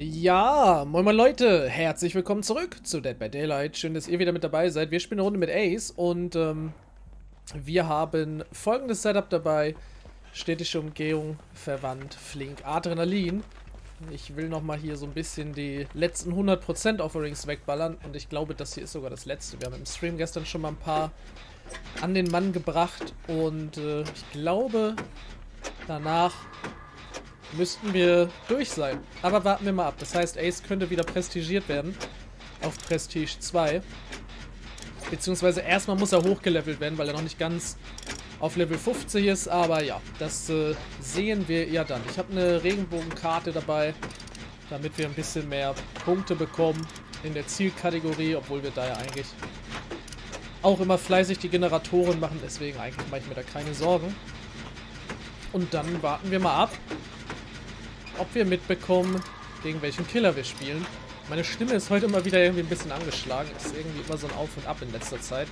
Ja, moin moin Leute, herzlich willkommen zurück zu Dead by Daylight. Schön, dass ihr wieder mit dabei seid. Wir spielen eine Runde mit Ace und ähm, wir haben folgendes Setup dabei. Städtische Umgehung, verwandt, flink, Adrenalin. Ich will nochmal hier so ein bisschen die letzten 100% Offerings wegballern und ich glaube, das hier ist sogar das letzte. Wir haben im Stream gestern schon mal ein paar an den Mann gebracht und äh, ich glaube, danach müssten wir durch sein. Aber warten wir mal ab. Das heißt, Ace könnte wieder prestigiert werden. Auf Prestige 2. Beziehungsweise erstmal muss er hochgelevelt werden, weil er noch nicht ganz auf Level 50 ist. Aber ja, das äh, sehen wir ja dann. Ich habe eine Regenbogenkarte dabei, damit wir ein bisschen mehr Punkte bekommen in der Zielkategorie, obwohl wir da ja eigentlich auch immer fleißig die Generatoren machen. Deswegen eigentlich mache ich mir da keine Sorgen. Und dann warten wir mal ab, ob wir mitbekommen, gegen welchen Killer wir spielen. Meine Stimme ist heute immer wieder irgendwie ein bisschen angeschlagen. Ist irgendwie immer so ein Auf und Ab in letzter Zeit.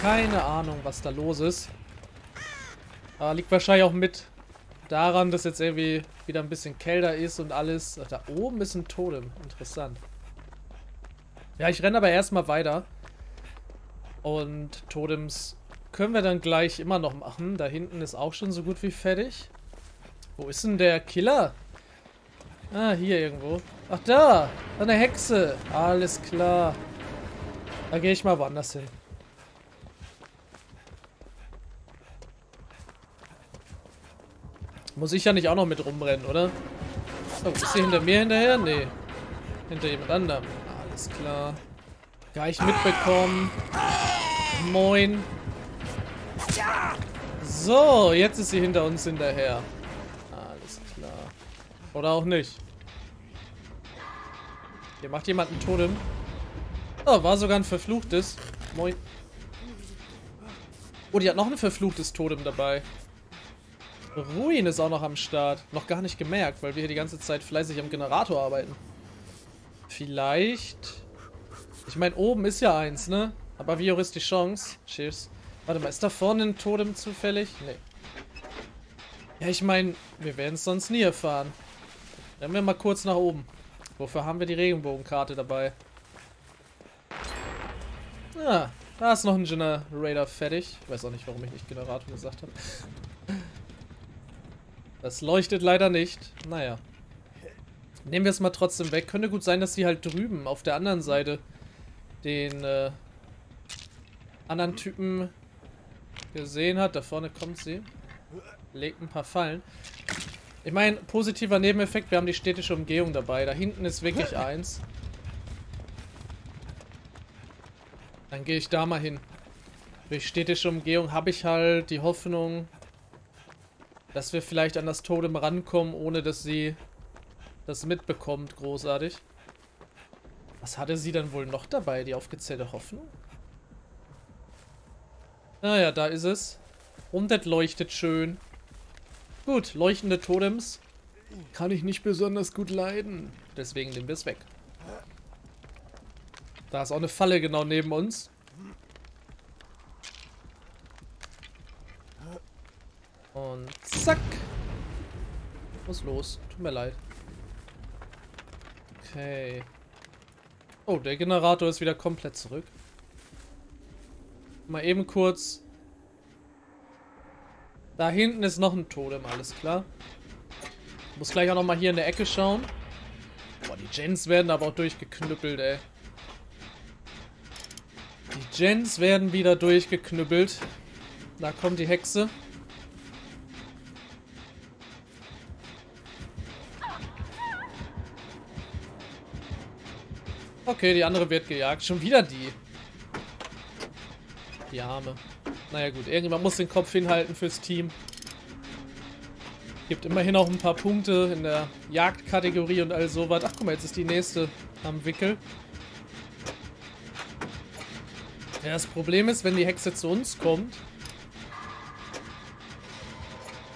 Keine Ahnung, was da los ist. Aber liegt wahrscheinlich auch mit daran, dass jetzt irgendwie wieder ein bisschen kälter ist und alles. Ach, da oben ist ein Totem. Interessant. Ja, ich renne aber erstmal weiter. Und Totems können wir dann gleich immer noch machen. Da hinten ist auch schon so gut wie fertig. Wo ist denn der Killer? Ah, hier irgendwo. Ach, da. Eine Hexe. Alles klar. Da gehe ich mal woanders hin. Muss ich ja nicht auch noch mit rumrennen, oder? Oh, ist sie hinter mir hinterher? Nee. Hinter jemand anderem. Alles klar. Gar nicht mitbekommen. Moin. So, jetzt ist sie hinter uns hinterher. Oder auch nicht. Hier macht jemand ein Totem. Oh, war sogar ein verfluchtes. Moin. Oh, die hat noch ein verfluchtes Totem dabei. Ruin ist auch noch am Start. Noch gar nicht gemerkt, weil wir hier die ganze Zeit fleißig am Generator arbeiten. Vielleicht... Ich meine, oben ist ja eins, ne? Aber wie hoch ist die Chance? Cheers. Warte mal, ist da vorne ein Totem zufällig? Nee. Ja, ich meine, wir werden es sonst nie erfahren. Rennen wir mal kurz nach oben. Wofür haben wir die Regenbogenkarte dabei? Ah, da ist noch ein Generator fertig. Ich weiß auch nicht, warum ich nicht Generator gesagt habe. Das leuchtet leider nicht. Naja. Nehmen wir es mal trotzdem weg. Könnte gut sein, dass sie halt drüben auf der anderen Seite den äh, anderen Typen gesehen hat. Da vorne kommt sie. Legt ein paar Fallen. Ich meine, positiver Nebeneffekt, wir haben die städtische Umgehung dabei. Da hinten ist wirklich eins. Dann gehe ich da mal hin. Durch städtische Umgehung habe ich halt die Hoffnung, dass wir vielleicht an das Totem rankommen, ohne dass sie das mitbekommt. Großartig. Was hatte sie dann wohl noch dabei, die aufgezählte Hoffnung? Naja, ah da ist es. Und das leuchtet schön. Gut, leuchtende Totems kann ich nicht besonders gut leiden. Deswegen nehmen wir es weg. Da ist auch eine Falle genau neben uns. Und zack. Was los? Tut mir leid. Okay. Oh, der Generator ist wieder komplett zurück. Mal eben kurz. Da hinten ist noch ein Totem, alles klar. Muss gleich auch nochmal hier in der Ecke schauen. Boah, die Gens werden aber auch durchgeknüppelt, ey. Die Gens werden wieder durchgeknüppelt. Da kommt die Hexe. Okay, die andere wird gejagt. Schon wieder die. Die Arme. Naja gut, irgendjemand muss den Kopf hinhalten fürs Team. Gibt immerhin auch ein paar Punkte in der Jagdkategorie und all sowas. Ach guck mal, jetzt ist die nächste am Wickel. Ja, das Problem ist, wenn die Hexe zu uns kommt,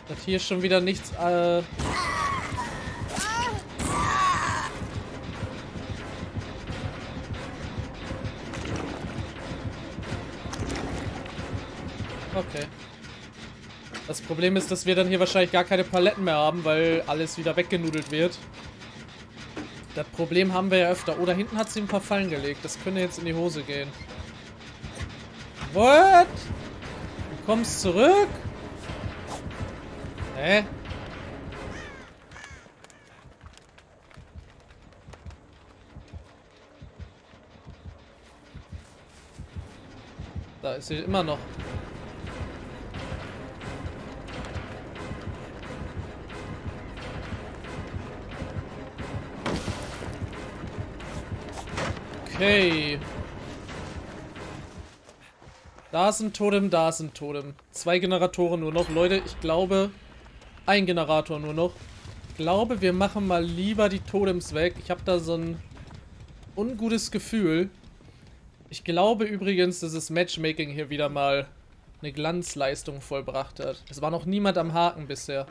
dass hier schon wieder nichts äh, Okay. Das Problem ist, dass wir dann hier wahrscheinlich gar keine Paletten mehr haben, weil alles wieder weggenudelt wird. Das Problem haben wir ja öfter. Oh, hinten hat sie ein paar Fallen gelegt. Das könnte jetzt in die Hose gehen. What? Du kommst zurück? Hä? Da ist sie immer noch. Okay. Da ist ein Totem, da ist ein Totem. Zwei Generatoren nur noch. Leute, ich glaube, ein Generator nur noch. Ich glaube, wir machen mal lieber die Totems weg. Ich habe da so ein ungutes Gefühl. Ich glaube übrigens, dass das Matchmaking hier wieder mal eine Glanzleistung vollbracht hat. Es war noch niemand am Haken bisher.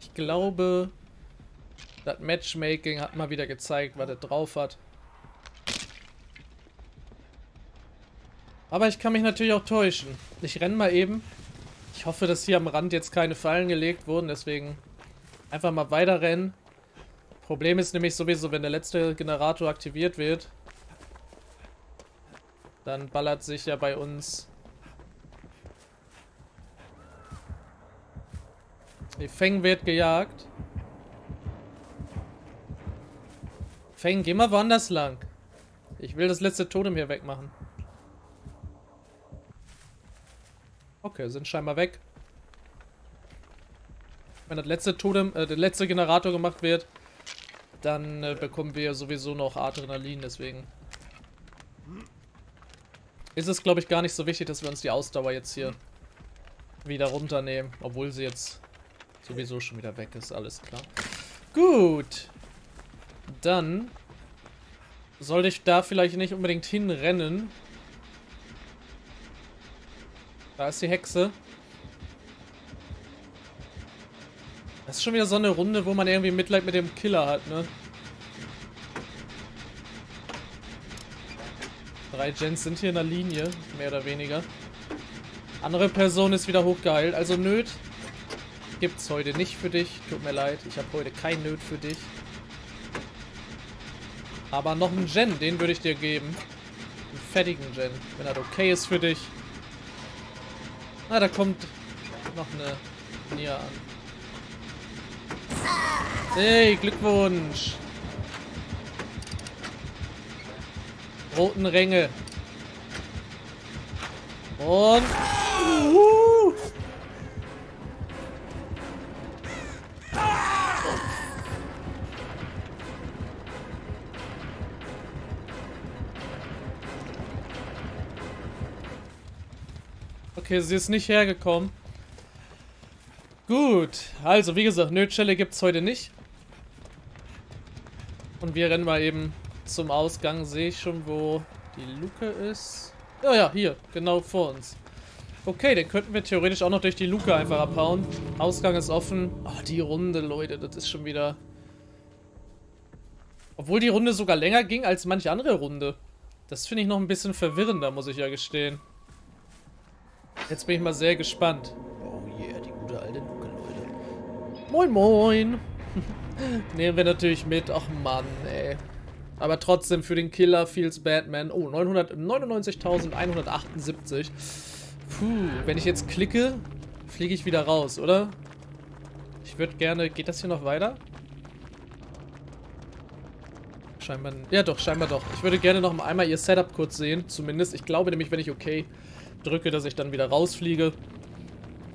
Ich glaube, das Matchmaking hat mal wieder gezeigt, was er drauf hat. Aber ich kann mich natürlich auch täuschen. Ich renne mal eben. Ich hoffe, dass hier am Rand jetzt keine Fallen gelegt wurden, deswegen einfach mal weiter rennen. Problem ist nämlich sowieso, wenn der letzte Generator aktiviert wird, dann ballert sich ja bei uns die Feng wird gejagt. Feng, geh mal woanders lang. Ich will das letzte Totem hier wegmachen. Okay, sind scheinbar weg. Wenn das letzte Totem, äh, der letzte Generator gemacht wird, dann äh, bekommen wir sowieso noch Adrenalin, deswegen ist es, glaube ich, gar nicht so wichtig, dass wir uns die Ausdauer jetzt hier wieder runternehmen, obwohl sie jetzt sowieso schon wieder weg ist, alles klar. Gut. Dann sollte ich da vielleicht nicht unbedingt hinrennen. Da ist die Hexe. Das ist schon wieder so eine Runde, wo man irgendwie Mitleid mit dem Killer hat, ne? Drei Gens sind hier in der Linie, mehr oder weniger. Andere Person ist wieder hochgeheilt. Also Nöt gibt's heute nicht für dich. Tut mir leid, ich habe heute kein Nöt für dich. Aber noch einen Gen, den würde ich dir geben. Einen fettigen Gen, wenn das okay ist für dich. Ah, da kommt noch eine Nia an. Hey, Glückwunsch! Roten Ränge. Und... Uh, Okay, sie ist nicht hergekommen. Gut, also wie gesagt, Nötschelle gibt es heute nicht. Und wir rennen mal eben zum Ausgang. Sehe ich schon, wo die Luke ist. Ja, ja, hier, genau vor uns. Okay, dann könnten wir theoretisch auch noch durch die Luke einfach abhauen. Ausgang ist offen. Oh, die Runde, Leute, das ist schon wieder... Obwohl die Runde sogar länger ging als manche andere Runde. Das finde ich noch ein bisschen verwirrender, muss ich ja gestehen. Jetzt bin ich mal sehr gespannt. Oh yeah, die gute alte Luke, Leute. Moin, moin. Nehmen wir natürlich mit. Ach Mann, ey. Aber trotzdem für den Killer feels Batman. Oh, 999.178. Puh, wenn ich jetzt klicke, fliege ich wieder raus, oder? Ich würde gerne... Geht das hier noch weiter? Scheinbar... Ja doch, scheinbar doch. Ich würde gerne noch einmal ihr Setup kurz sehen. Zumindest. Ich glaube nämlich, wenn ich okay drücke, dass ich dann wieder rausfliege.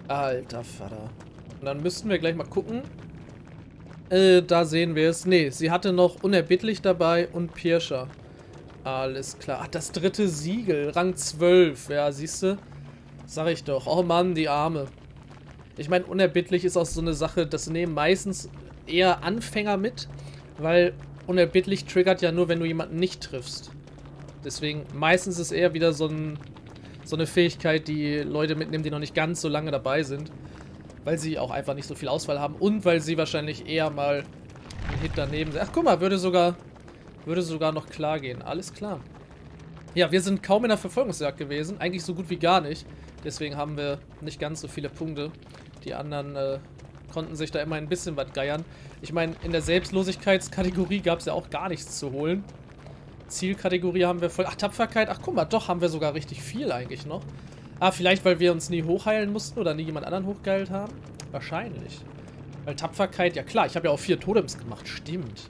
Alter Vater. Und dann müssten wir gleich mal gucken. Äh, da sehen wir es. Ne, sie hatte noch unerbittlich dabei und Pirscher. Alles klar. Ach, das dritte Siegel. Rang 12. Ja, siehst du? Sag ich doch. Oh Mann, die Arme. Ich meine, unerbittlich ist auch so eine Sache, das nehmen meistens eher Anfänger mit, weil unerbittlich triggert ja nur, wenn du jemanden nicht triffst. Deswegen, meistens ist eher wieder so ein so eine Fähigkeit, die Leute mitnehmen, die noch nicht ganz so lange dabei sind. Weil sie auch einfach nicht so viel Auswahl haben und weil sie wahrscheinlich eher mal einen Hit daneben sind. Ach, guck mal, würde sogar, würde sogar noch klar gehen. Alles klar. Ja, wir sind kaum in der Verfolgungsjagd gewesen. Eigentlich so gut wie gar nicht. Deswegen haben wir nicht ganz so viele Punkte. Die anderen äh, konnten sich da immer ein bisschen was geiern. Ich meine, in der Selbstlosigkeitskategorie gab es ja auch gar nichts zu holen. Zielkategorie haben wir voll... Ach, Tapferkeit. Ach, guck mal, doch, haben wir sogar richtig viel eigentlich noch. Ah, vielleicht, weil wir uns nie hochheilen mussten oder nie jemand anderen hochgeheilt haben? Wahrscheinlich. Weil Tapferkeit, ja klar, ich habe ja auch vier Totems gemacht, stimmt.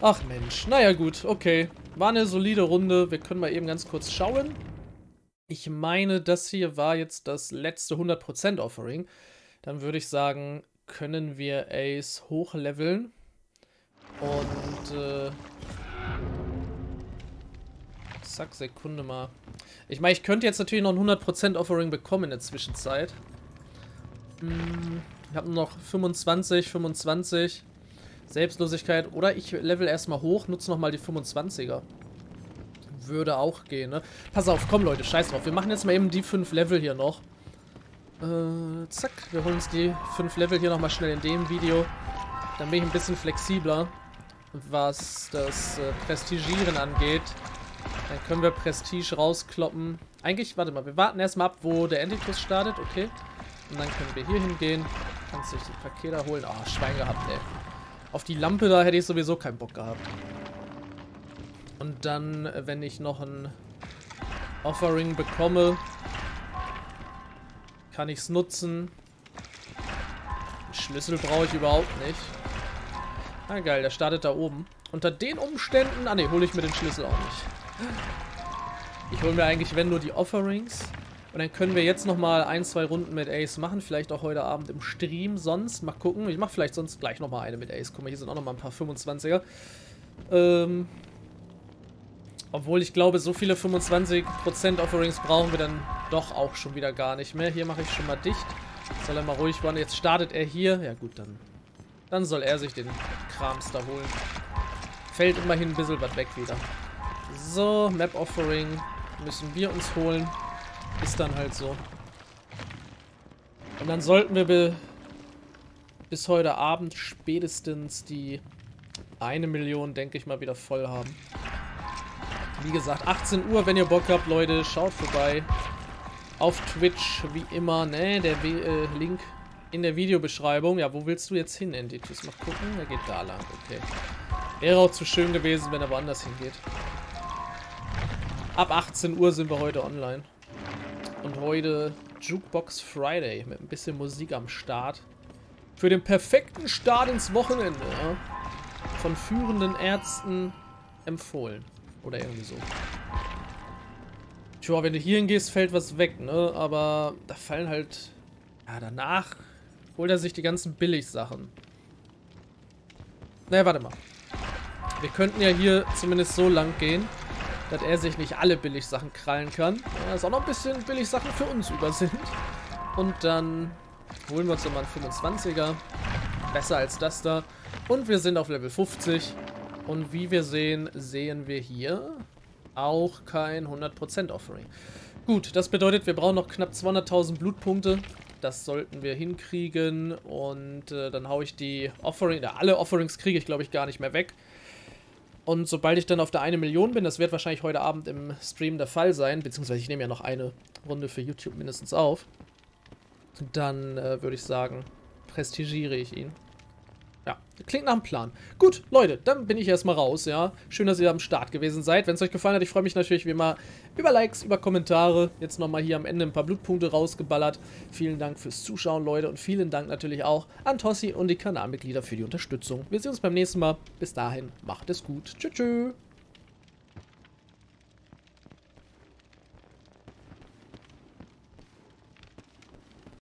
Ach Mensch, naja gut, okay. War eine solide Runde, wir können mal eben ganz kurz schauen. Ich meine, das hier war jetzt das letzte 100% Offering. Dann würde ich sagen, können wir Ace hochleveln. Und, äh... Zack, Sekunde mal. Ich meine, ich könnte jetzt natürlich noch ein 100% Offering bekommen in der Zwischenzeit. Hm, ich habe nur noch 25, 25. Selbstlosigkeit. Oder ich level erstmal hoch, nutze nochmal die 25er. Würde auch gehen, ne? Pass auf, komm Leute, scheiß drauf. Wir machen jetzt mal eben die 5 Level hier noch. Äh, zack. Wir holen uns die 5 Level hier nochmal schnell in dem Video. Dann bin ich ein bisschen flexibler, was das äh, Prestigieren angeht. Dann können wir Prestige rauskloppen. Eigentlich, warte mal, wir warten erstmal ab, wo der Entitus startet, okay. Und dann können wir hier hingehen. Kannst dich die Pakete holen. Ah, oh, Schwein gehabt, ey. Auf die Lampe da hätte ich sowieso keinen Bock gehabt. Und dann, wenn ich noch ein Offering bekomme, kann ich es nutzen. Einen Schlüssel brauche ich überhaupt nicht. Ah, geil, der startet da oben. Unter den Umständen... Ah, ne, hole ich mir den Schlüssel auch nicht. Ich hole mir eigentlich, wenn nur die Offerings. Und dann können wir jetzt nochmal ein, zwei Runden mit Ace machen. Vielleicht auch heute Abend im Stream sonst. Mal gucken. Ich mache vielleicht sonst gleich nochmal eine mit Ace. Guck mal, hier sind auch nochmal ein paar 25er. Ähm, obwohl ich glaube, so viele 25% Offerings brauchen wir dann doch auch schon wieder gar nicht mehr. Hier mache ich schon mal dicht. Soll er mal ruhig werden. Jetzt startet er hier. Ja gut, dann, dann soll er sich den Krams da holen. Fällt immerhin ein bisschen was weg wieder. So, Map Offering müssen wir uns holen. Ist dann halt so. Und dann sollten wir bis heute Abend spätestens die eine Million, denke ich mal, wieder voll haben. Wie gesagt, 18 Uhr, wenn ihr Bock habt, Leute, schaut vorbei. Auf Twitch, wie immer, ne, der w äh, Link in der Videobeschreibung. Ja, wo willst du jetzt hin, Entitus? Mal gucken, er geht da lang, okay. Wäre auch zu schön gewesen, wenn er woanders hingeht. Ab 18 Uhr sind wir heute online. Und heute Jukebox Friday mit ein bisschen Musik am Start. Für den perfekten Start ins Wochenende. Ja? Von führenden Ärzten empfohlen. Oder irgendwie so. Tja, wenn du hier hingehst, fällt was weg, ne? Aber da fallen halt... Ja, danach holt er sich die ganzen Billigsachen. Naja, warte mal. Wir könnten ja hier zumindest so lang gehen dass er sich nicht alle Billigsachen krallen kann. Ja, dass auch noch ein bisschen Billigsachen für uns über sind. Und dann holen wir uns nochmal einen 25er. Besser als das da. Und wir sind auf Level 50. Und wie wir sehen, sehen wir hier auch kein 100% Offering. Gut, das bedeutet, wir brauchen noch knapp 200.000 Blutpunkte. Das sollten wir hinkriegen. Und äh, dann haue ich die Offering, ja, alle Offerings kriege ich, glaube ich, gar nicht mehr weg. Und sobald ich dann auf der 1 Million bin, das wird wahrscheinlich heute Abend im Stream der Fall sein, beziehungsweise ich nehme ja noch eine Runde für YouTube mindestens auf, dann äh, würde ich sagen, prestigiere ich ihn. Klingt nach einem Plan. Gut, Leute, dann bin ich erstmal raus, ja. Schön, dass ihr am Start gewesen seid. Wenn es euch gefallen hat, ich freue mich natürlich wie immer über Likes, über Kommentare. Jetzt nochmal hier am Ende ein paar Blutpunkte rausgeballert. Vielen Dank fürs Zuschauen, Leute. Und vielen Dank natürlich auch an Tossi und die Kanalmitglieder für die Unterstützung. Wir sehen uns beim nächsten Mal. Bis dahin, macht es gut. Tschüss. tschüss.